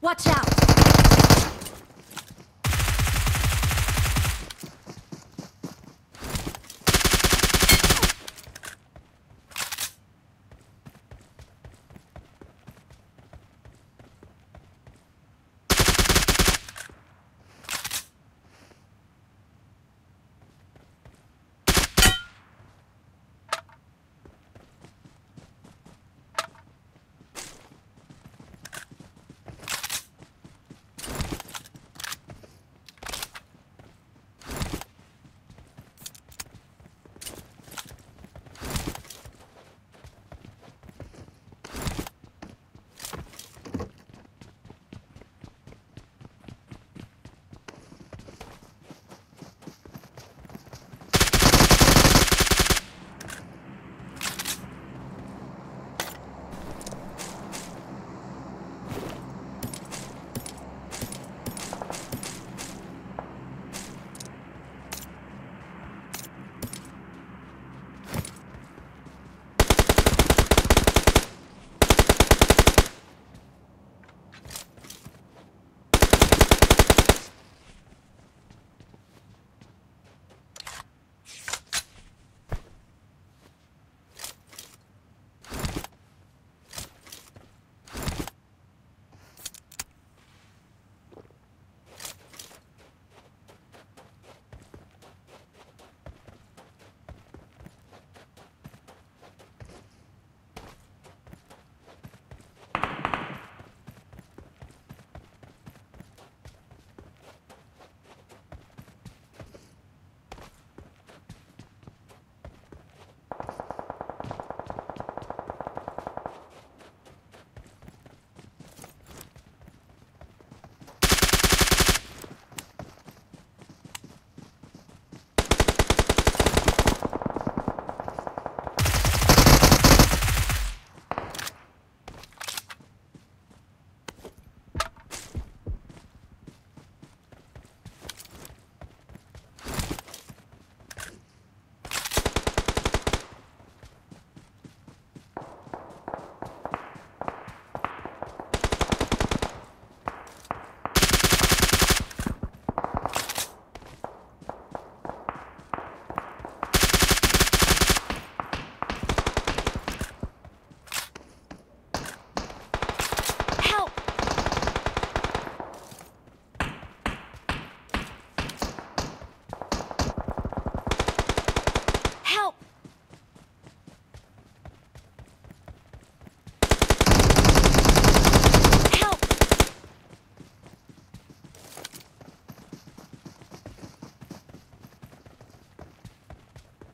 Watch out!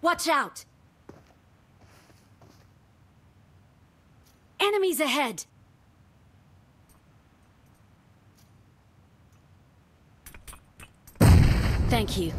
Watch out! Enemies ahead! Thank you.